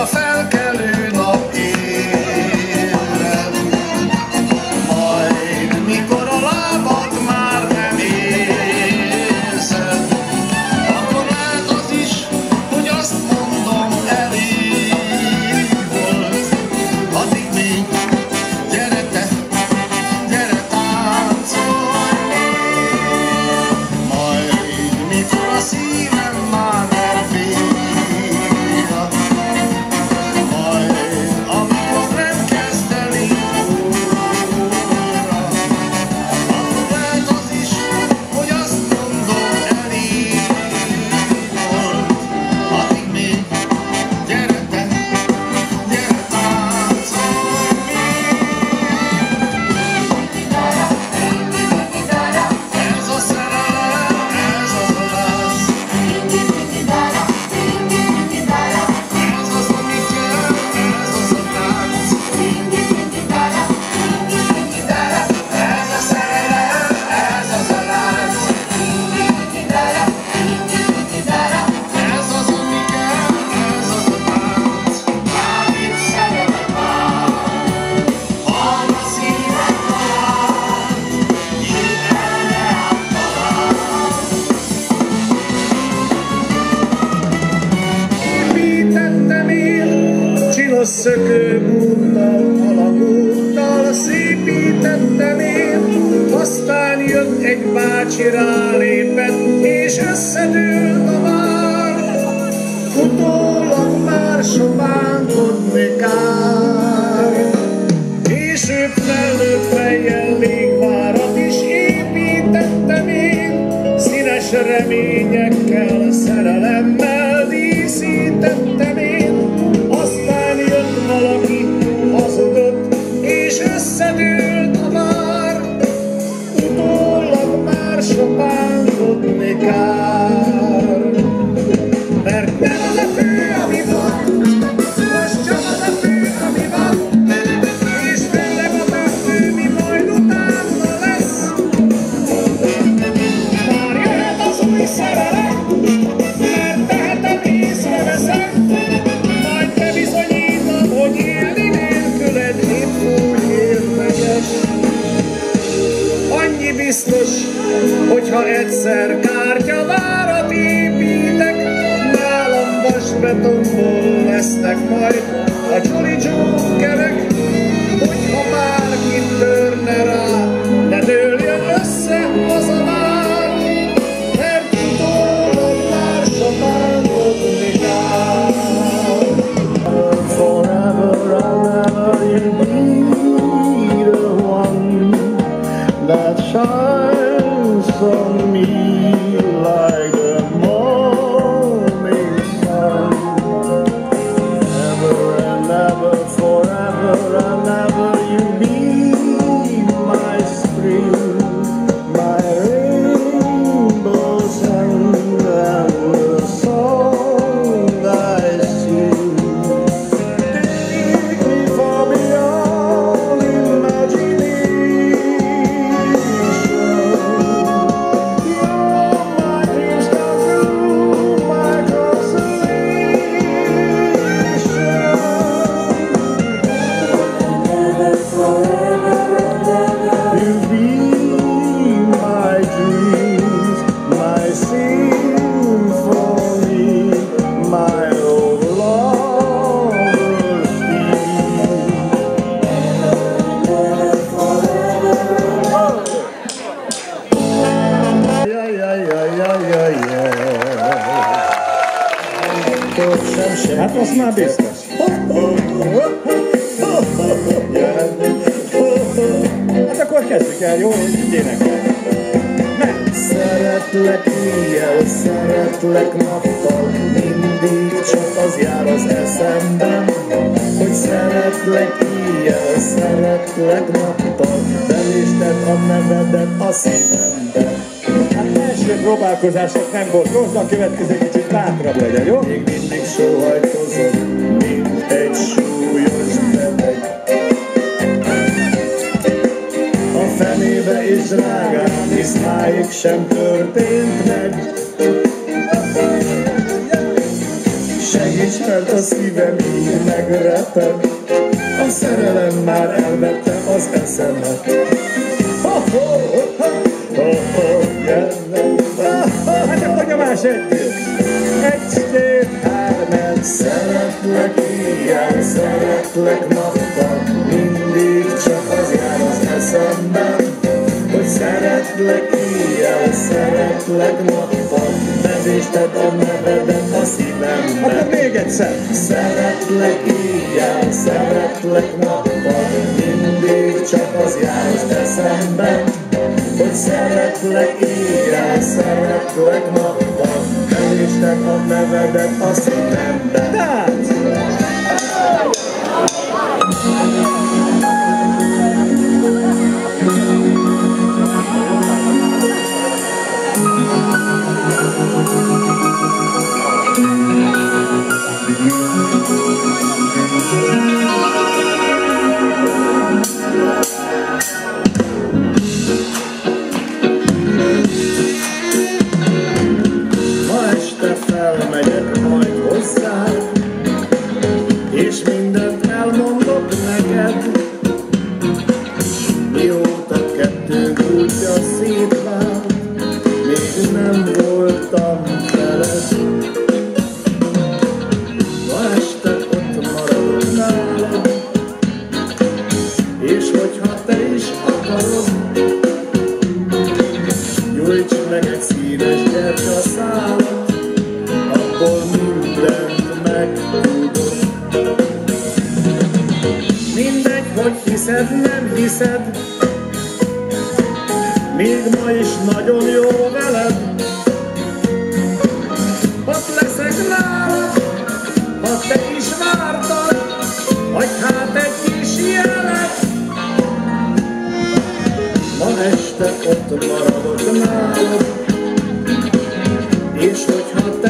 a falcon. bánkodni kár. Később felnőtt fejjel még várat is építettem én, színes remények ott sem sem. Hát azt már biztos. Hát akkor kezdjük el, jó? Énekel. Szeretlek ilyen, szeretlek nappal, mindig csak az jár az eszemben, hogy szeretlek ilyen, szeretlek nappal, belésted a nevedet a szívemben. Hát első próbálkozások nem volt rossz, a következő kicsit bátrabb legyen, jó? Még mindig. sem történt meg. Segíts, mert a szívem így megreped, a szerelem már elvette az eszemet. Ho-ho, ho-ho, Hát akkor a másik! Egy, két, hármat! Szeretlek éjjel, szeretlek nappal, mindig csak az jár az eszemben, hogy szeretlek szeretlek nappal, nevésted a nevedet a szívemben. Akkor még egyszer. Szeretlek éjjel, szeretlek nappal, mindig csak az jár az eszemben, hogy szeretlek éjjel, szeretlek nappal, nevésted a nevedet a szívemben. Tehát. Este ott maradok nálad, és hogyha te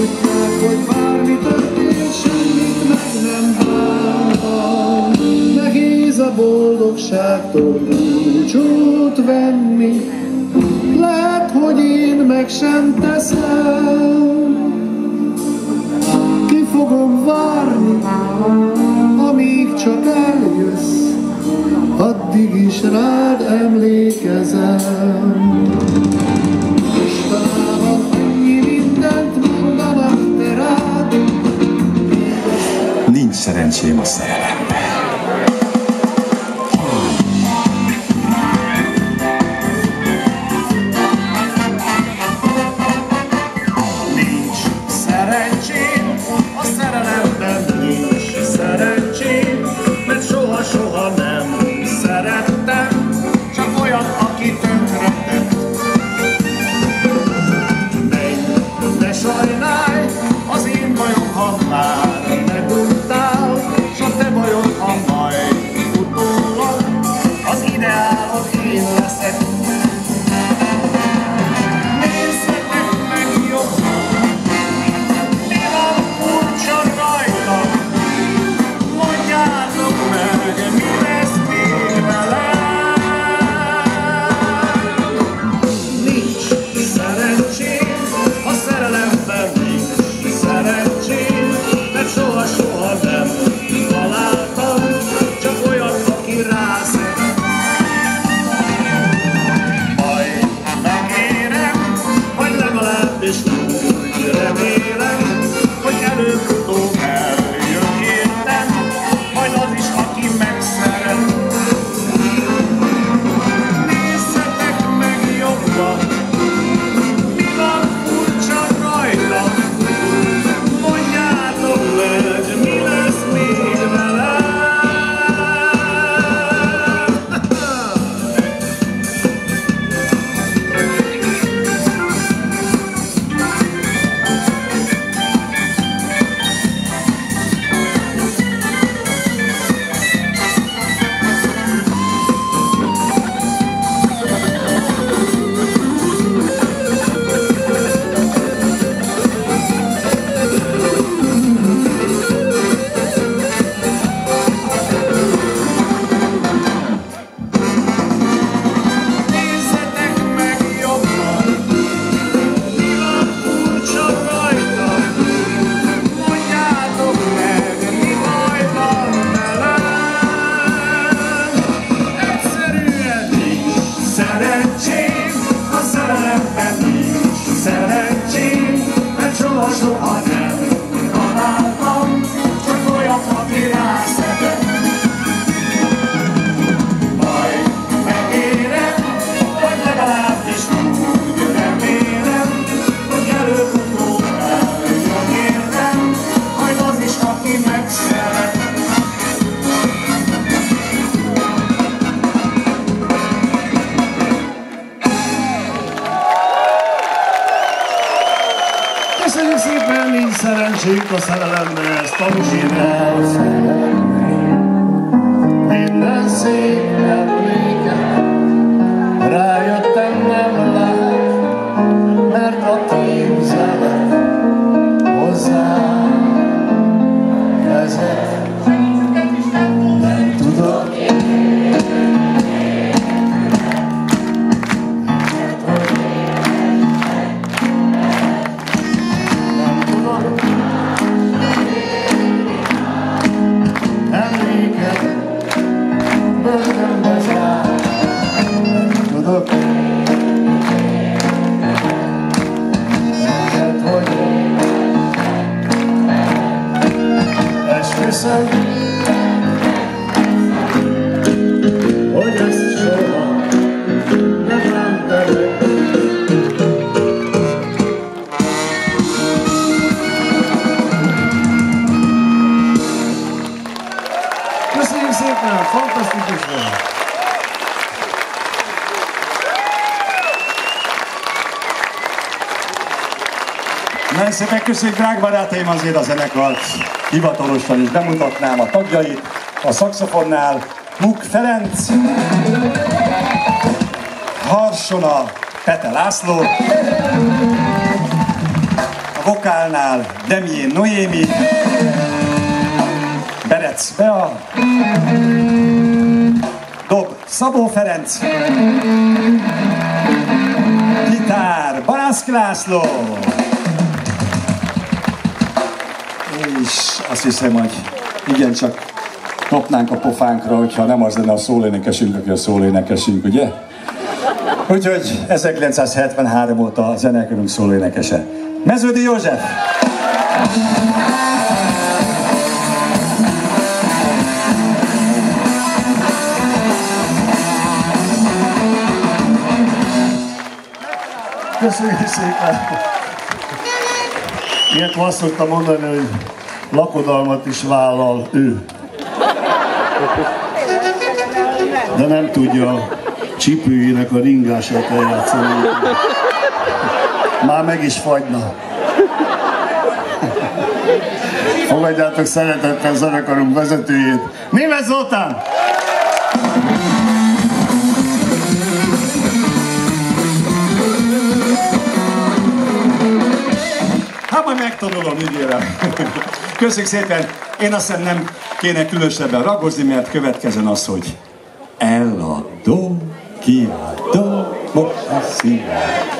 tudják, hogy bármi történt, semmit meg nem bántam. Nehéz a boldogságtól búcsút venni, lehet, hogy én meg sem teszem. Ki fogom várni, amíg csak eljössz, addig is rád emlékezem. 下りますね。laugh at me. Estamos girando, vida sem Nagyon szépen köszönjük, drága barátaim, azért a zenekart hivatalosan is bemutatnám a tagjait. A szaxofonnál Muk Ferenc, Harsona Pete László, a vokálnál Demién Noémi, Berec Bea, dob Szabó Ferenc, gitár Barászki László, azt hiszem, hogy igencsak kapnánk a pofánkra, hogyha nem az lenne a szólénekesünk, aki a szólénekesünk, ugye? Úgyhogy 1973 óta a zenekörünk szólénekese. Meződi József! Köszönjük szépen! Miért azt szoktam mondani, hogy lakodalmat is vállal ő. De nem tudja csipőjének a ringását eljátszani. Már meg is fagyna. Fogadjátok szeretettel zenekarunk vezetőjét, Németh Zoltán! Hát majd megtanulom, ígérem. Köszönjük szépen. Én azt hiszem nem kéne különösebben ragozni, mert következzen az, hogy eladó, kiadó, most a szívem.